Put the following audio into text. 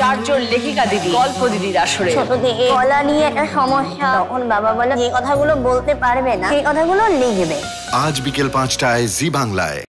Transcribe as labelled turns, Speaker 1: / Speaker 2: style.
Speaker 1: চারজন লেখিকা দিদি গল্প দিদির আসরে।
Speaker 2: ছোট থেকে গলা নিয়ে একটা সমস্যা। তখন বাবা বলে যে কথাগুলো বলতে পারবে না সেই কথাগুলো লিখবে।
Speaker 3: আজ বিকেল পাঁচটায় জি বাংলায়।